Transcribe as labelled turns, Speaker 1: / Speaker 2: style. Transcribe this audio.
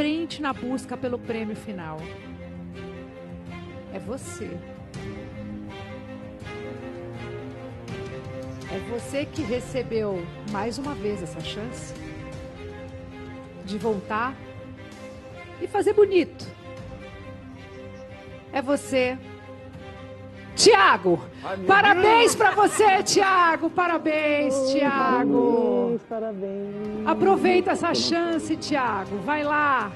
Speaker 1: frente na busca pelo prêmio final. É você. É você que recebeu mais uma vez essa chance de voltar e fazer bonito. É você. Tiago, parabéns para você, Tiago. Parabéns, Tiago.
Speaker 2: Parabéns, parabéns.
Speaker 1: Aproveita essa chance, Tiago. Vai lá.